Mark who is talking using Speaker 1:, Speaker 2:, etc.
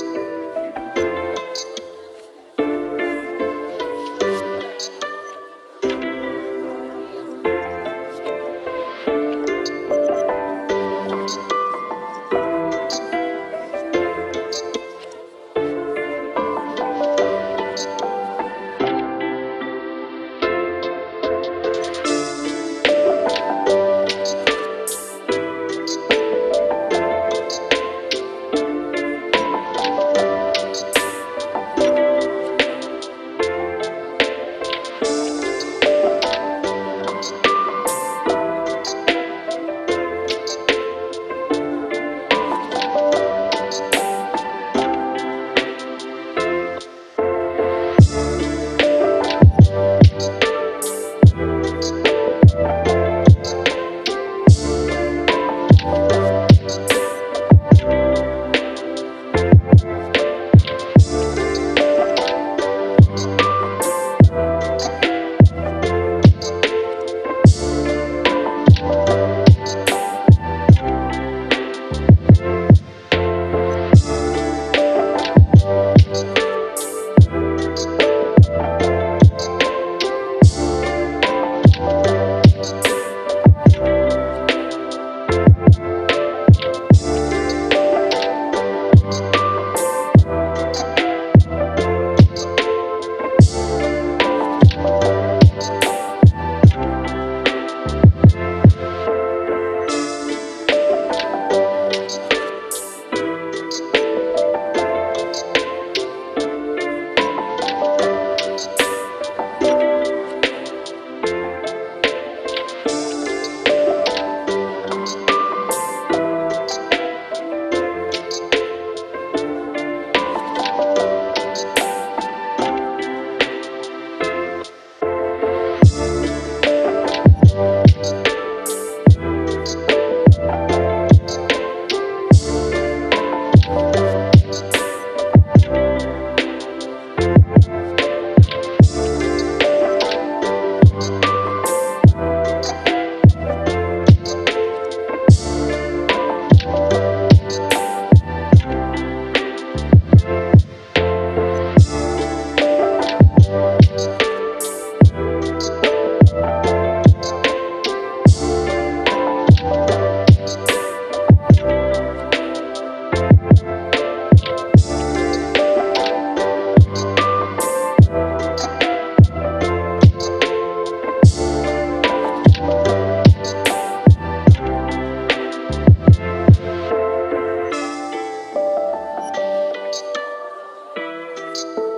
Speaker 1: Podcast. you.